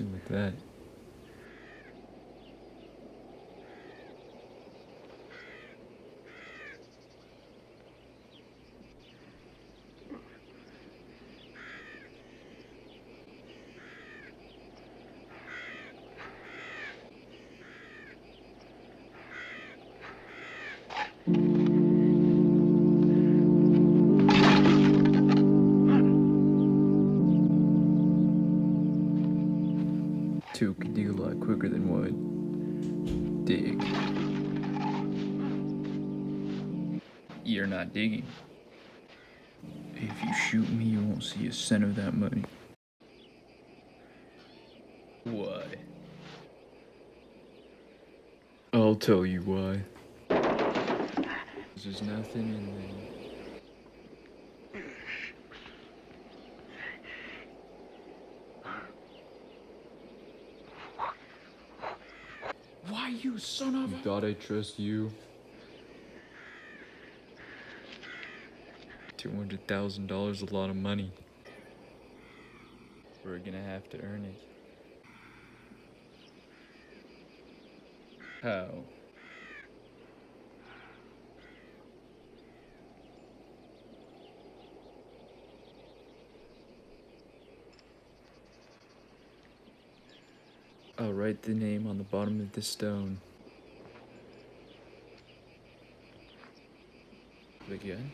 With that. Two can dig a lot quicker than one. Dig. You're not digging. If you shoot me, you won't see a cent of that money. Why? I'll tell you why. There's nothing in there. Why, you son of a. thought I'd trust you? $200,000 a lot of money. We're gonna have to earn it. How? I'll write the name on the bottom of the stone. Again?